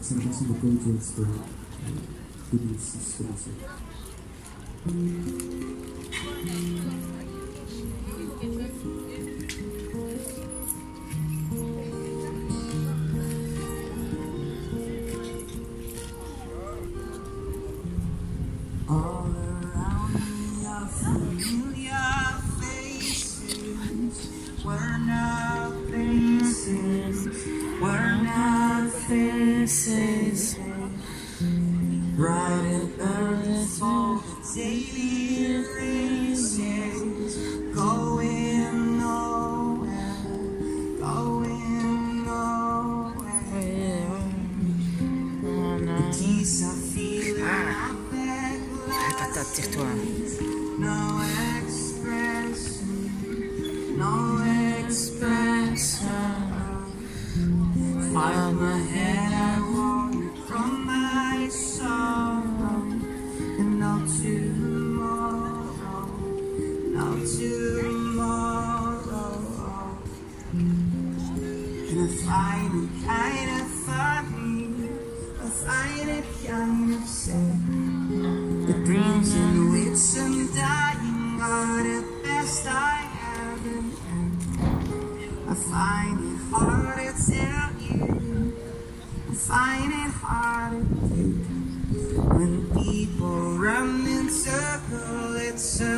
c'est la chanson de Paul Jones de 2006, je commençais. All around me are familiar faces. We're not faces. Early for the daily races. Going nowhere. Going nowhere. The keys are feeling ah. that Patate, tire-toi. no expression, no expression. Find my head, tomorrow, tomorrow. And I find it kind of funny, I find it kind of sad. The dreams in which I'm dying are the best I had. I find it hard to tell you. I find it hard to take. When people run in circles, it's a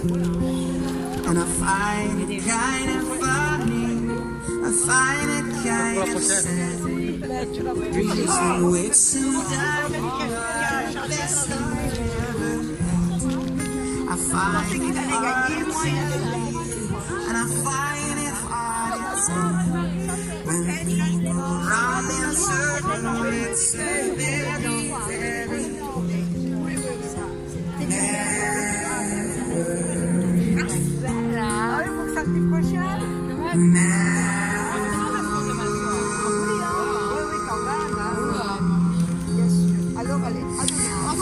And I find it kind of funny. I find it kind of sad. Oh, Which sometimes are best I find it hard to believe, and I find it hard to. When people round in circles, it's a Allora, allora. Ho.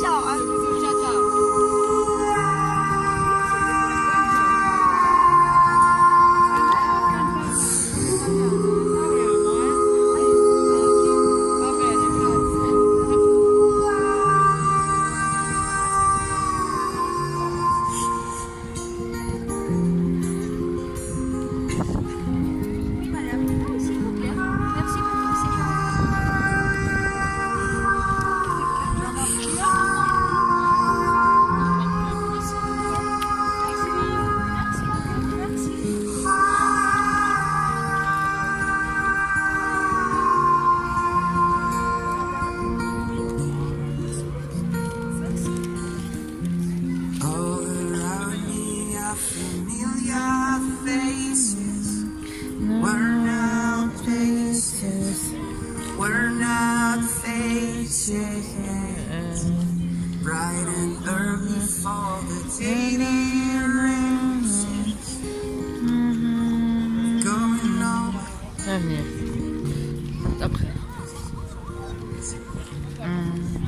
Ciao. Familiar faces were not faces, were not faces. Bright and early for the daily races. Going nowhere. Après. Mm.